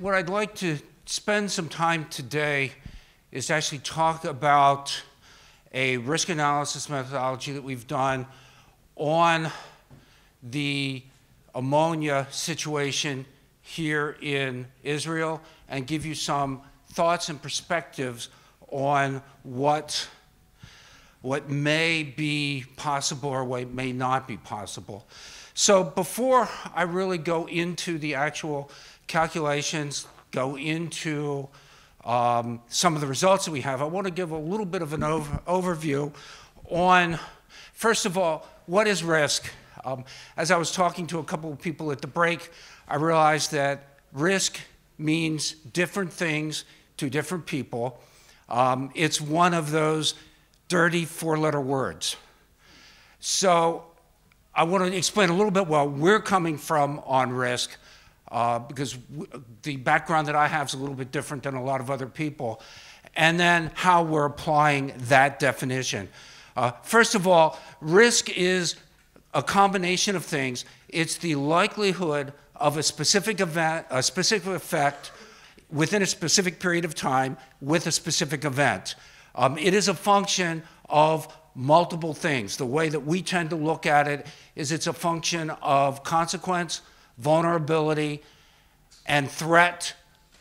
what I'd like to spend some time today is to actually talk about a risk analysis methodology that we've done on the ammonia situation here in Israel and give you some thoughts and perspectives on what, what may be possible or what may not be possible. So before I really go into the actual calculations, go into um, some of the results that we have, I want to give a little bit of an over overview on, first of all, what is risk? Um, as I was talking to a couple of people at the break, I realized that risk means different things to different people. Um, it's one of those dirty four letter words. So I want to explain a little bit where we're coming from on risk. Uh, because the background that I have is a little bit different than a lot of other people, and then how we're applying that definition. Uh, first of all, risk is a combination of things. It's the likelihood of a specific event, a specific effect within a specific period of time with a specific event. Um, it is a function of multiple things. The way that we tend to look at it is it's a function of consequence, vulnerability, and threat.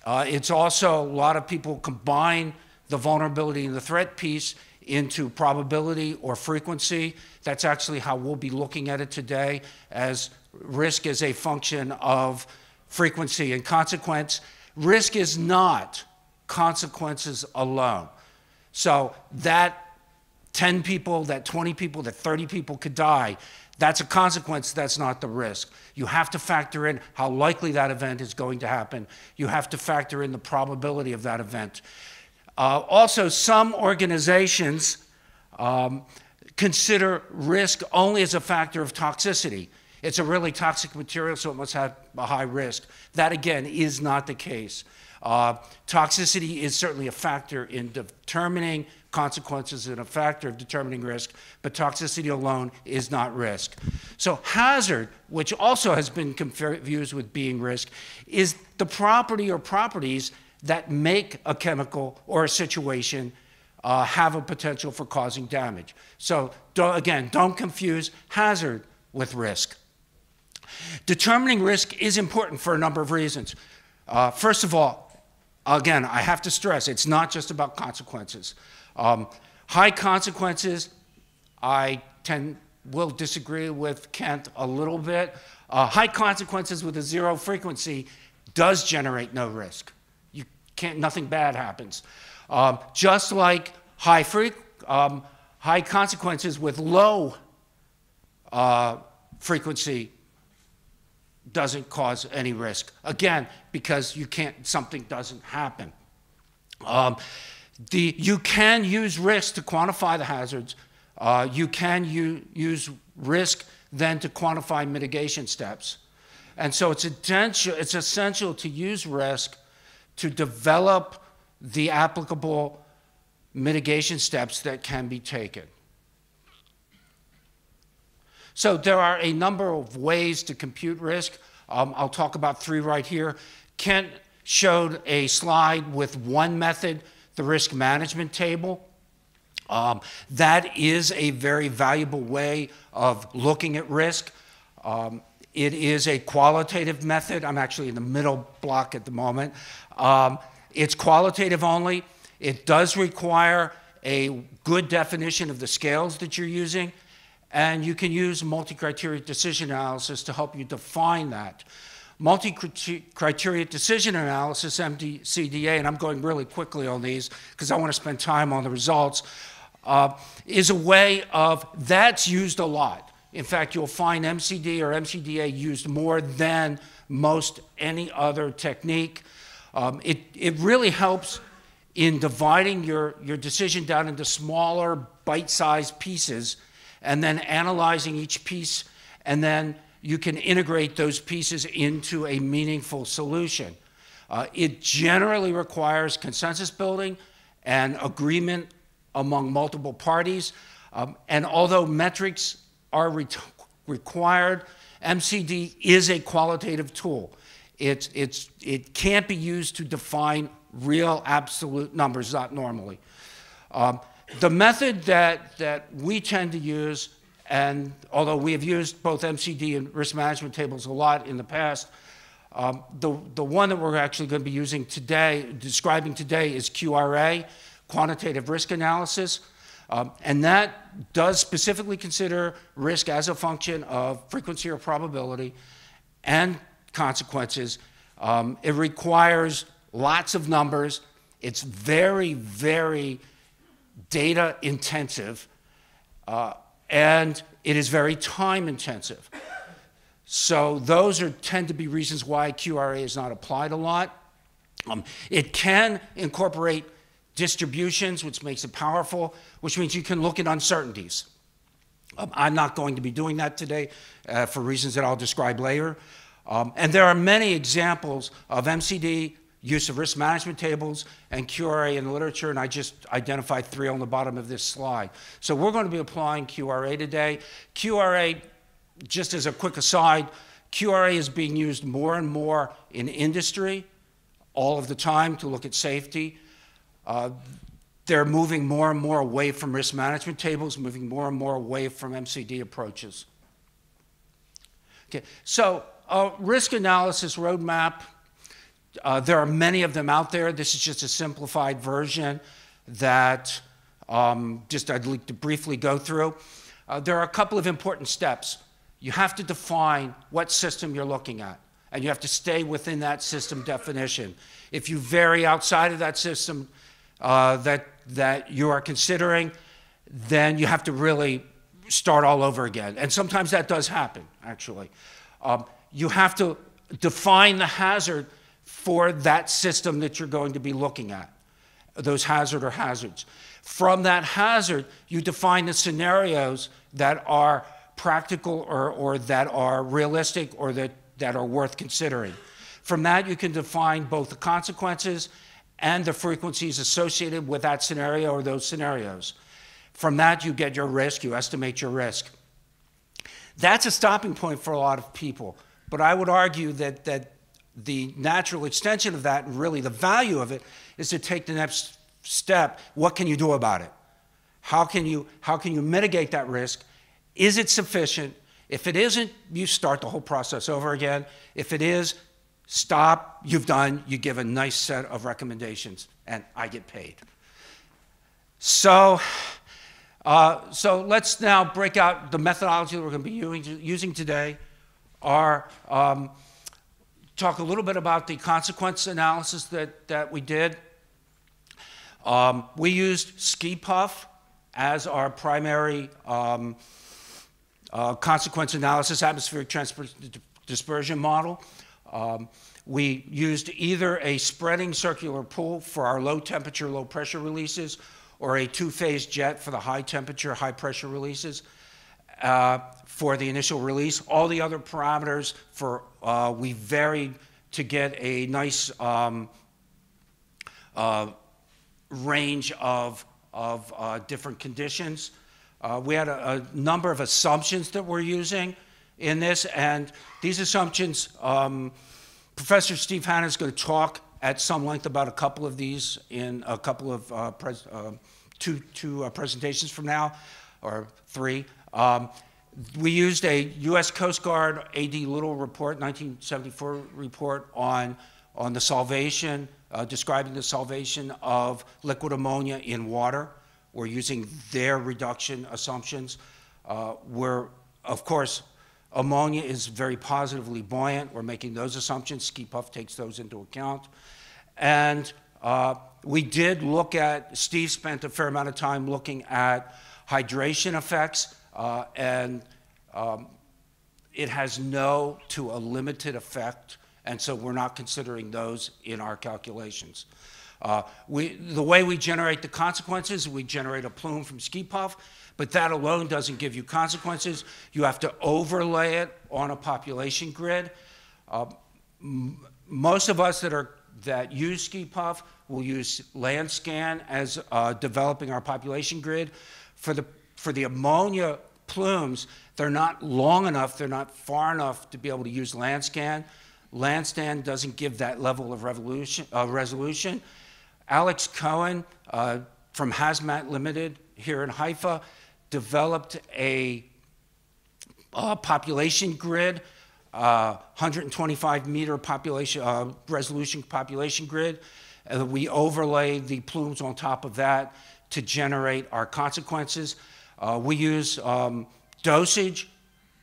Uh, it's also, a lot of people combine the vulnerability and the threat piece into probability or frequency. That's actually how we'll be looking at it today as risk is a function of frequency and consequence. Risk is not consequences alone. So that 10 people, that 20 people, that 30 people could die, that's a consequence, that's not the risk. You have to factor in how likely that event is going to happen. You have to factor in the probability of that event. Uh, also, some organizations um, consider risk only as a factor of toxicity. It's a really toxic material, so it must have a high risk. That, again, is not the case. Uh, toxicity is certainly a factor in determining consequences and a factor of determining risk, but toxicity alone is not risk. So hazard, which also has been confused with being risk, is the property or properties that make a chemical or a situation uh, have a potential for causing damage. So don't, again, don't confuse hazard with risk. Determining risk is important for a number of reasons. Uh, first of all, again, I have to stress, it's not just about consequences. Um, high consequences, I tend, will disagree with Kent a little bit. Uh, high consequences with a zero frequency does generate no risk. You can't, nothing bad happens. Um, just like high, um, high consequences with low uh, frequency doesn't cause any risk. Again, because you can't, something doesn't happen. Um, the, you can use risk to quantify the hazards. Uh, you can use risk then to quantify mitigation steps. And so it's essential, it's essential to use risk to develop the applicable mitigation steps that can be taken. So there are a number of ways to compute risk. Um, I'll talk about three right here. Kent showed a slide with one method, the risk management table. Um, that is a very valuable way of looking at risk. Um, it is a qualitative method. I'm actually in the middle block at the moment. Um, it's qualitative only. It does require a good definition of the scales that you're using. And you can use multi-criteria decision analysis to help you define that. Multi-criteria decision analysis, MCDA, and I'm going really quickly on these because I want to spend time on the results, uh, is a way of, that's used a lot. In fact, you'll find MCD or MCDA used more than most any other technique. Um, it, it really helps in dividing your, your decision down into smaller bite-sized pieces and then analyzing each piece, and then you can integrate those pieces into a meaningful solution. Uh, it generally requires consensus building and agreement among multiple parties. Um, and although metrics are re required, MCD is a qualitative tool. It's, it's, it can't be used to define real absolute numbers, not normally. Um, the method that, that we tend to use, and although we have used both MCD and risk management tables a lot in the past, um, the, the one that we're actually going to be using today, describing today, is QRA, quantitative risk analysis. Um, and that does specifically consider risk as a function of frequency or probability and consequences. Um, it requires lots of numbers. It's very, very data intensive, uh, and it is very time intensive. So those are, tend to be reasons why QRA is not applied a lot. Um, it can incorporate distributions, which makes it powerful, which means you can look at uncertainties. Um, I'm not going to be doing that today uh, for reasons that I'll describe later. Um, and there are many examples of MCD, use of risk management tables, and QRA in the literature, and I just identified three on the bottom of this slide. So we're going to be applying QRA today. QRA, just as a quick aside, QRA is being used more and more in industry all of the time to look at safety. Uh, they're moving more and more away from risk management tables, moving more and more away from MCD approaches. Okay, so a risk analysis roadmap, uh, there are many of them out there. This is just a simplified version that um, just I'd like to briefly go through. Uh, there are a couple of important steps. You have to define what system you're looking at, and you have to stay within that system definition. If you vary outside of that system, uh, that, that you are considering, then you have to really start all over again. And sometimes that does happen, actually. Um, you have to define the hazard for that system that you're going to be looking at, those hazard or hazards. From that hazard, you define the scenarios that are practical or, or that are realistic or that, that are worth considering. From that, you can define both the consequences and the frequencies associated with that scenario or those scenarios. From that, you get your risk, you estimate your risk. That's a stopping point for a lot of people. But I would argue that, that the natural extension of that and really the value of it is to take the next step. What can you do about it? How can you, how can you mitigate that risk? Is it sufficient? If it isn't, you start the whole process over again. If it is, Stop, you've done, you give a nice set of recommendations, and I get paid. So, uh, so let's now break out the methodology that we're going to be using today. Our, um, talk a little bit about the consequence analysis that, that we did. Um, we used SCIPUFF as our primary um, uh, consequence analysis atmospheric transport dispersion model. Um, we used either a spreading circular pool for our low temperature, low pressure releases, or a two-phase jet for the high temperature, high pressure releases uh, for the initial release. All the other parameters for uh, we varied to get a nice um, uh, range of, of uh, different conditions. Uh, we had a, a, number of assumptions that we're using in this, and these assumptions, um, Professor Steve Hanna is going to talk at some length about a couple of these in a couple of uh, uh, two, two uh, presentations from now, or three. Um, we used a U.S. Coast Guard A.D. Little report, 1974 report on, on the solvation, uh, describing the solvation of liquid ammonia in water. We're using their reduction assumptions. Uh, we're, of course, Ammonia is very positively buoyant. We're making those assumptions. SCIPUFF takes those into account. And uh, we did look at, Steve spent a fair amount of time looking at hydration effects, uh, and um, it has no to a limited effect, and so we're not considering those in our calculations. Uh, we, the way we generate the consequences, we generate a plume from SCIPUFF, but that alone doesn't give you consequences. You have to overlay it on a population grid. Uh, most of us that, are, that use SCIPUFF will use Landscan as uh, developing our population grid. For the, for the ammonia plumes, they're not long enough, they're not far enough to be able to use Landscan. Lanstan doesn't give that level of uh, resolution. Alex Cohen uh, from Hazmat Limited here in Haifa developed a, a population grid, uh, 125 meter population uh, resolution population grid. we overlay the plumes on top of that to generate our consequences. Uh, we use um, dosage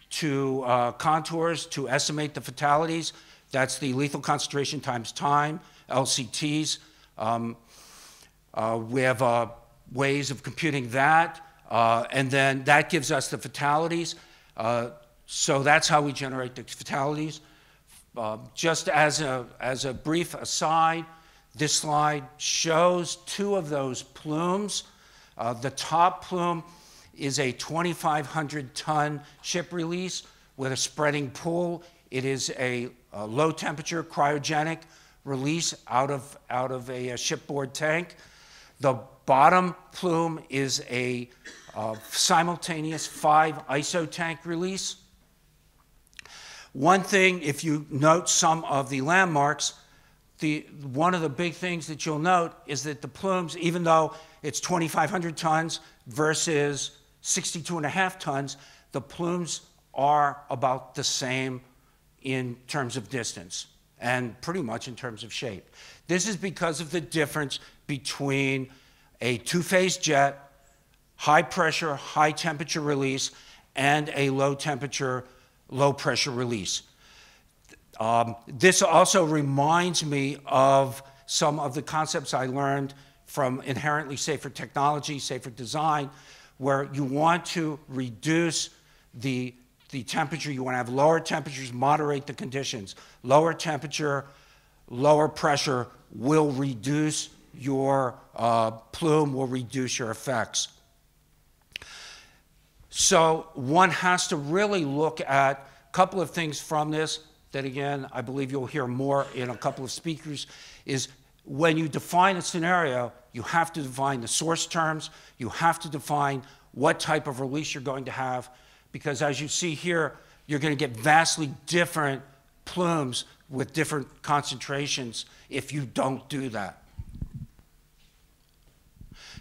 to uh, contours to estimate the fatalities. That's the lethal concentration times time, LCTs. Um, uh, we have uh, ways of computing that, uh, and then that gives us the fatalities. Uh, so that's how we generate the fatalities. Just as a, as a brief aside, this slide shows two of those plumes. The top plume is a 2,500 ton ship release with a spreading pool. It is a, a low temperature cryogenic release out of, out of a, a shipboard tank. The bottom plume is a simultaneous five ISO tank release. One thing, if you note some of the landmarks, the, one of the big things that you'll note is that the plumes, even though it's 2,500 tons versus 62 and a half tons, the plumes are about the same in terms of distance and pretty much in terms of shape. This is because of the difference between a two-phase jet, high pressure, high temperature release, and a low temperature, low pressure release. Um, this also reminds me of some of the concepts I learned from inherently safer technology, safer design, where you want to reduce the, the temperature. You want to have lower temperatures, moderate the conditions. Lower temperature, lower pressure will reduce your uh, plume, will reduce your effects. So one has to really look at a couple of things from this that again, I believe you'll hear more in a couple of speakers, is when you define a scenario, you have to define the source terms, you have to define what type of release you're going to have, because as you see here, you're going to get vastly different plumes with different concentrations if you don't do that.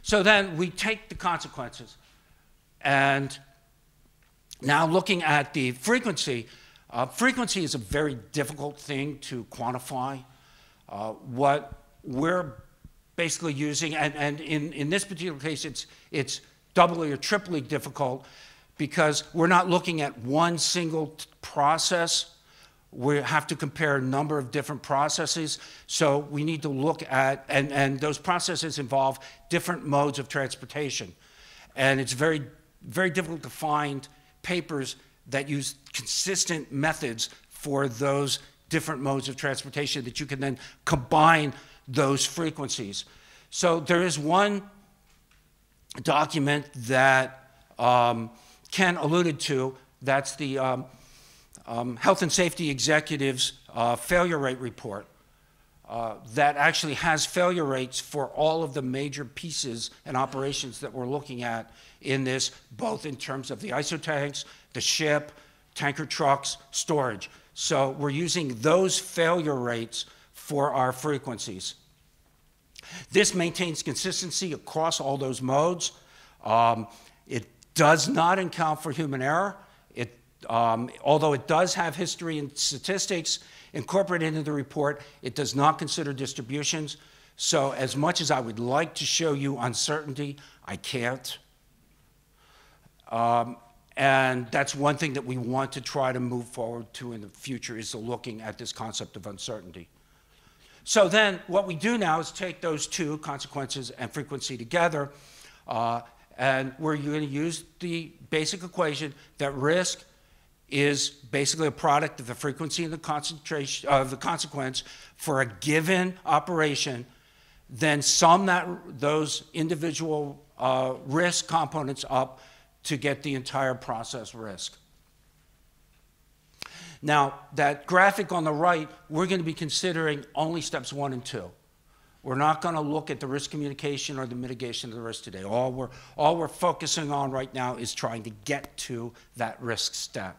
So then we take the consequences. And now looking at the frequency, uh, frequency is a very difficult thing to quantify. Uh, what we're basically using, and, and in, in this particular case, it's, it's doubly or triply difficult because we're not looking at one single process. We have to compare a number of different processes. So we need to look at, and, and those processes involve different modes of transportation. And it's very, very difficult to find papers that use consistent methods for those different modes of transportation that you can then combine those frequencies. So there is one document that um, Ken alluded to, that's the um, um, Health and Safety Executive's uh, failure rate report. Uh, that actually has failure rates for all of the major pieces and operations that we're looking at in this, both in terms of the ISO tanks, the ship, tanker trucks, storage. So we're using those failure rates for our frequencies. This maintains consistency across all those modes. Um, it does not account for human error. It, um, although it does have history and statistics incorporated into the report, it does not consider distributions. So as much as I would like to show you uncertainty, I can't. Um, and that's one thing that we want to try to move forward to in the future is looking at this concept of uncertainty. So then what we do now is take those two, consequences and frequency together, uh, and we're going to use the basic equation that risk is basically a product of the frequency and the concentration of the consequence for a given operation, then sum that, those individual uh, risk components up to get the entire process risk. Now, that graphic on the right, we're going to be considering only steps one and two. We're not going to look at the risk communication or the mitigation of the risk today. All we're, all we're focusing on right now is trying to get to that risk step.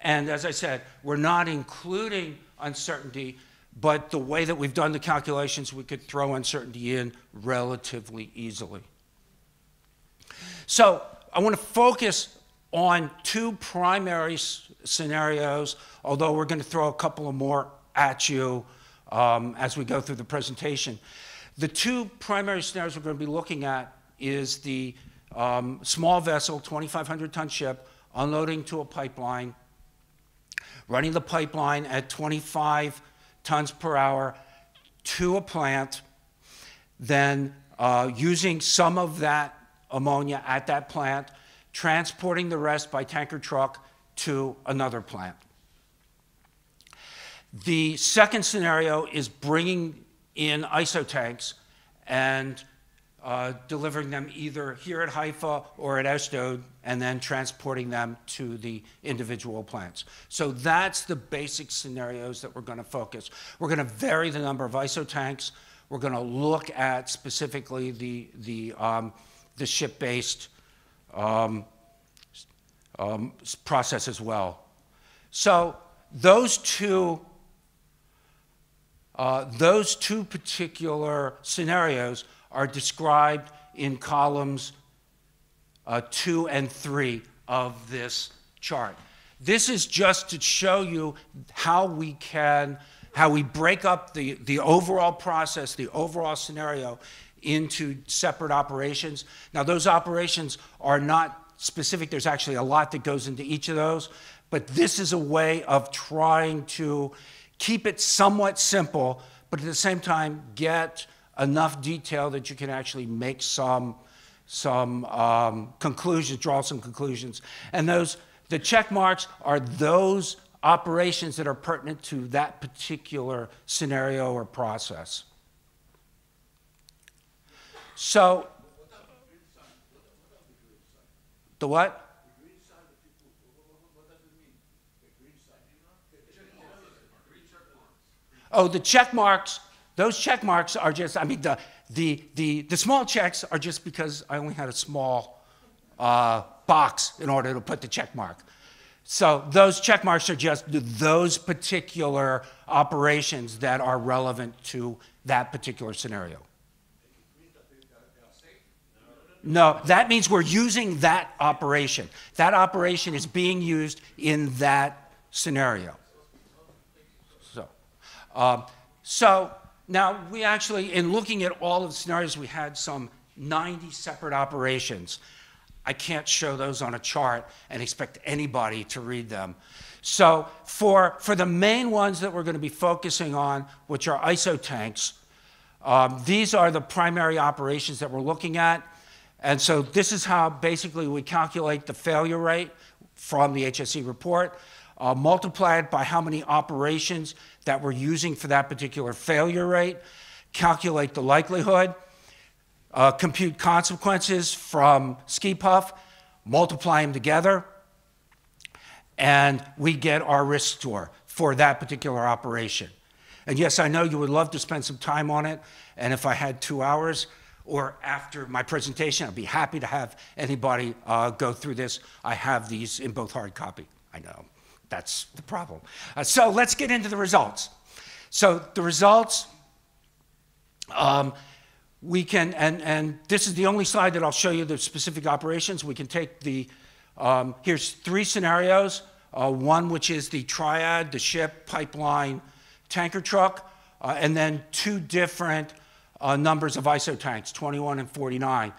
And as I said, we're not including uncertainty, but the way that we've done the calculations, we could throw uncertainty in relatively easily. So I want to focus on two primary scenarios, although we're going to throw a couple of more at you um, as we go through the presentation. The two primary scenarios we're going to be looking at is the um, small vessel, 2,500 ton ship, unloading to a pipeline, running the pipeline at 25 tons per hour to a plant, then uh, using some of that ammonia at that plant, transporting the rest by tanker truck to another plant. The second scenario is bringing in ISO tanks and uh, delivering them either here at Haifa or at Ashdod, and then transporting them to the individual plants. So that's the basic scenarios that we're going to focus. We're going to vary the number of ISO tanks. We're going to look at specifically the, the, um, the ship-based um, um, process as well. So those two, uh, those two particular scenarios are described in columns uh, two and three of this chart. This is just to show you how we can, how we break up the, the overall process, the overall scenario into separate operations. Now, those operations are not specific. There's actually a lot that goes into each of those. But this is a way of trying to keep it somewhat simple, but at the same time get enough detail that you can actually make some, some um, conclusions, draw some conclusions. And those, the check marks are those operations that are pertinent to that particular scenario or process. So, the what? Oh, the check marks those check marks are just, I mean, the, the, the, the small checks are just because I only had a small uh, box in order to put the check mark. So those check marks are just those particular operations that are relevant to that particular scenario. No, that means we're using that operation. That operation is being used in that scenario. So, um, so now, we actually, in looking at all of the scenarios, we had some 90 separate operations. I can't show those on a chart and expect anybody to read them. So for, for the main ones that we're going to be focusing on, which are ISO tanks, um, these are the primary operations that we're looking at. And so this is how basically we calculate the failure rate from the HSE report, uh, it by how many operations that we're using for that particular failure rate, calculate the likelihood, uh, compute consequences from SCIPUFF, multiply them together, and we get our risk score for that particular operation. And yes, I know you would love to spend some time on it, and if I had two hours or after my presentation, I'd be happy to have anybody uh, go through this. I have these in both hard copy, I know. That's the problem. Uh, so let's get into the results. So the results, um, we can, and, and this is the only slide that I'll show you the specific operations. We can take the, um, here's three scenarios. Uh, one which is the triad, the ship, pipeline, tanker truck, uh, and then two different uh, numbers of ISO tanks, 21 and 49.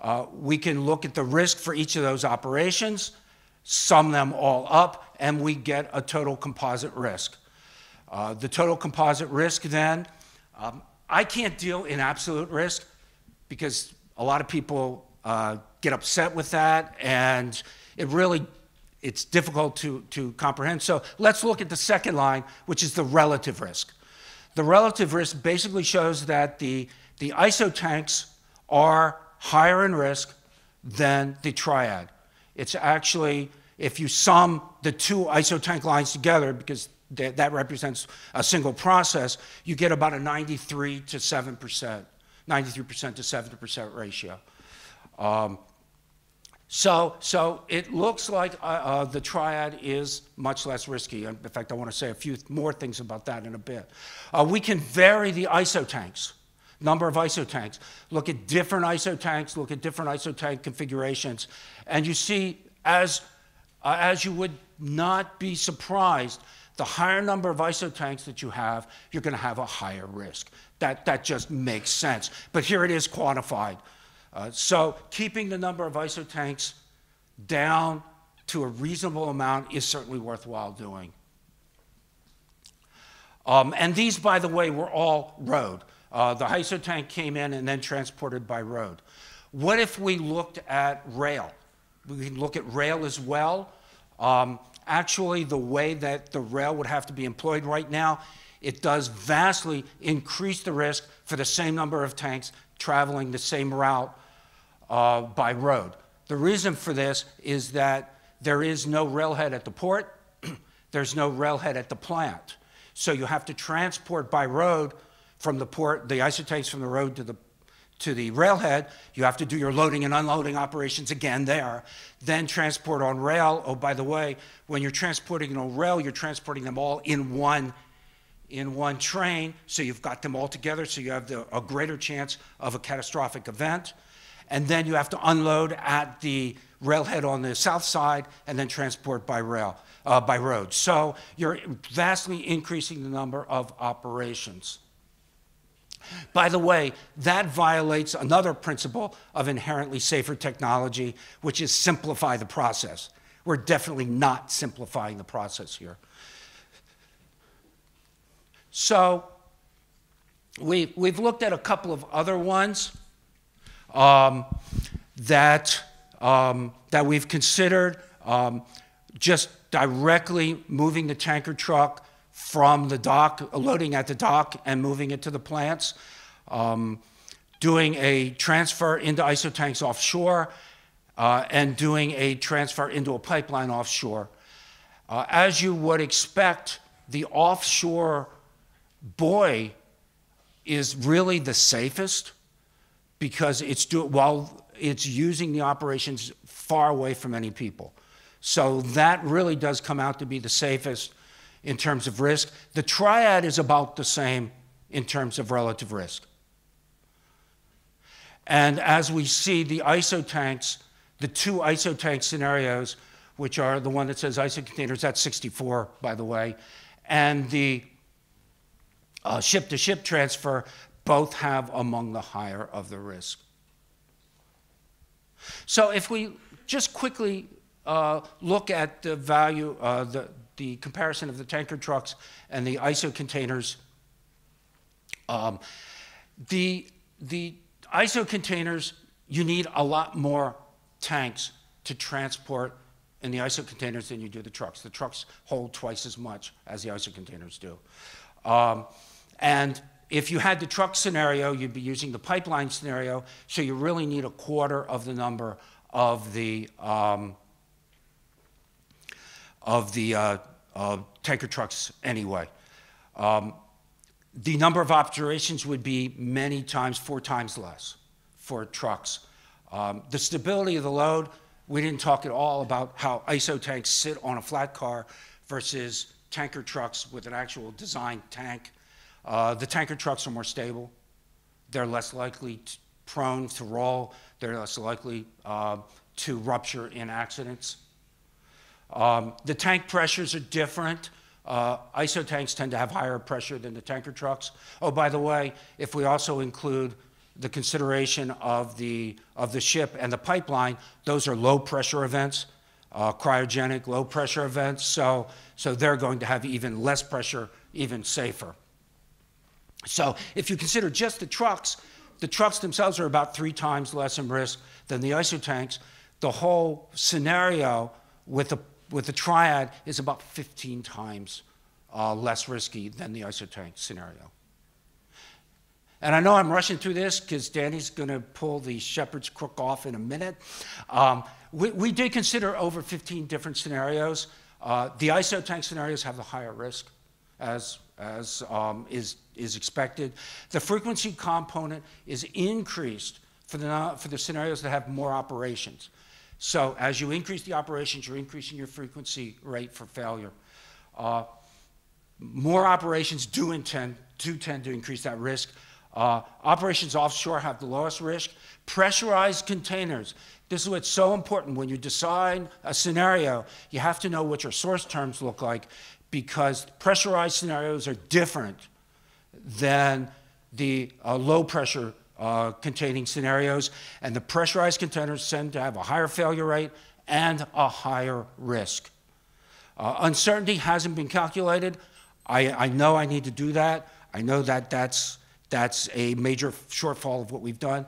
Uh, we can look at the risk for each of those operations, sum them all up, and we get a total composite risk. Uh, the total composite risk then, um, I can't deal in absolute risk because a lot of people uh, get upset with that and it really it's difficult to, to comprehend. So let's look at the second line, which is the relative risk. The relative risk basically shows that the, the ISO tanks are higher in risk than the triad. It's actually if you sum the two isotank lines together, because th that represents a single process, you get about a 93 to 7%, 93% to 70% ratio. Um, So, so it looks like uh, uh, the triad is much less risky. In fact, I want to say a few more things about that in a bit. Uh, we can vary the ISO tanks, number of ISO tanks. Look at different ISO tanks, look at different ISO tank configurations, and you see, as, uh, as you would not be surprised, the higher number of ISO tanks that you have, you're going to have a higher risk. That, that just makes sense. But here it is quantified. Uh, so keeping the number of ISO tanks down to a reasonable amount is certainly worthwhile doing. Um, and these, by the way, were all road. Uh, the ISO tank came in and then transported by road. What if we looked at rail? We can look at rail as well. Um, actually, the way that the rail would have to be employed right now, it does vastly increase the risk for the same number of tanks traveling the same route uh, by road. The reason for this is that there is no railhead at the port, there's no railhead at the plant. So you have to transport by road from the port, the isotanks from the road to the to the railhead, you have to do your loading and unloading operations again there. Then transport on rail. Oh, by the way, when you're transporting on rail, you're transporting them all in one in one train, so you've got them all together, so you have the, a greater chance of a catastrophic event and then you have to unload at the railhead on the south side and then transport by rail, uh, by road. So you're vastly increasing the number of operations. By the way, that violates another principle of inherently safer technology, which is simplify the process. We're definitely not simplifying the process here. So we, we've looked at a couple of other ones um, that, um, that we've considered um, just directly moving the tanker truck from the dock, loading at the dock and moving it to the plants, um, doing a transfer into ISO tanks offshore, uh, and doing a transfer into a pipeline offshore. Uh, as you would expect, the offshore buoy is really the safest because it's do, while it's using the operations far away from any people. So that really does come out to be the safest in terms of risk. The triad is about the same in terms of relative risk. And as we see the ISO tanks, the two ISO tank scenarios, which are the one that says ISO containers, that's 64, by the way, and the ship to ship transfer, both have among the higher of the risk. So if we just quickly uh, look at the value, uh, the, the comparison of the tanker trucks and the ISO containers, um, the, the ISO containers, you need a lot more tanks to transport in the ISO containers than you do the trucks. The trucks hold twice as much as the ISO containers do. Um, and if you had the truck scenario, you'd be using the pipeline scenario, so you really need a quarter of the number of the, um, of the uh, uh, tanker trucks anyway. Um, the number of obturations would be many times, four times less for trucks. Um, the stability of the load, we didn't talk at all about how ISO tanks sit on a flat car versus tanker trucks with an actual designed tank uh, the tanker trucks are more stable. They're less likely to, prone to roll. They're less likely uh, to rupture in accidents. Um, the tank pressures are different. Uh, ISO tanks tend to have higher pressure than the tanker trucks. Oh, by the way, if we also include the consideration of the, of the ship and the pipeline, those are low pressure events, uh, cryogenic low pressure events. So, so they're going to have even less pressure, even safer. So if you consider just the trucks, the trucks themselves are about three times less in risk than the ISO tanks. The whole scenario with the, with the triad is about 15 times uh, less risky than the ISO tank scenario. And I know I'm rushing through this because Danny's going to pull the shepherd's crook off in a minute. Um, we, we, did consider over 15 different scenarios. Uh, the ISO tank scenarios have the higher risk, as as um, is, is expected. The frequency component is increased for the, for the scenarios that have more operations. So as you increase the operations, you're increasing your frequency rate for failure. Uh, more operations do intend do tend to increase that risk. Uh, operations offshore have the lowest risk. Pressurized containers. This is what's so important when you design a scenario. You have to know what your source terms look like because pressurized scenarios are different than the uh, low pressure uh, containing scenarios. And the pressurized containers tend to have a higher failure rate and a higher risk. Uh, uncertainty hasn't been calculated. I, I know I need to do that. I know that that's, that's a major shortfall of what we've done.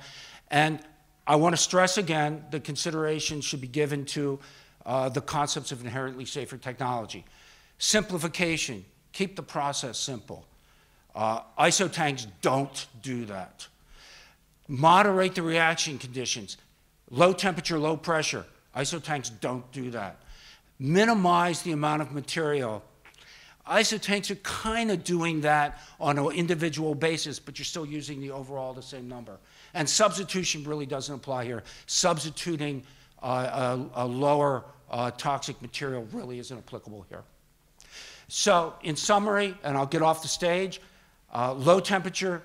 And I want to stress again the consideration should be given to uh, the concepts of inherently safer technology. Simplification, keep the process simple. Uh, ISO tanks don't do that. Moderate the reaction conditions. Low temperature, low pressure. ISO tanks don't do that. Minimize the amount of material. ISO tanks are kind of doing that on an individual basis, but you're still using the overall the same number. And substitution really doesn't apply here. Substituting uh, a, a, lower uh, toxic material really isn't applicable here. So, in summary, and I'll get off the stage, uh, low temperature,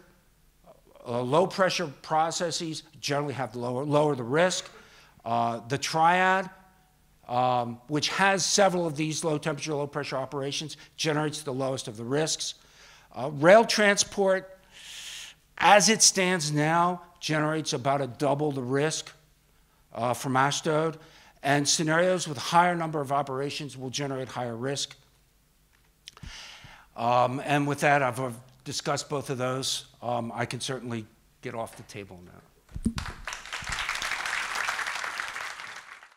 uh, low pressure processes generally have lower, lower the risk. Uh, the triad, um, which has several of these low temperature, low pressure operations, generates the lowest of the risks. Uh, rail transport, as it stands now, generates about a double the risk uh, from Ashdod. And scenarios with higher number of operations will generate higher risk. Um, and with that, I've discussed both of those, um, I can certainly get off the table now.